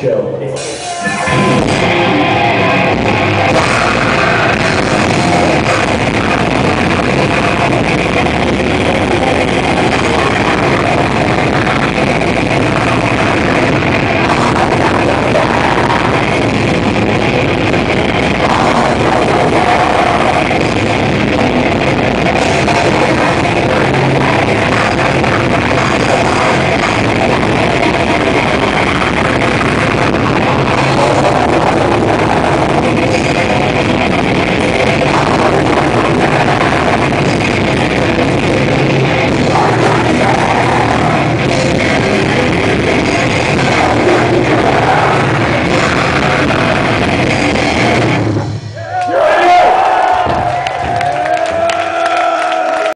Joe.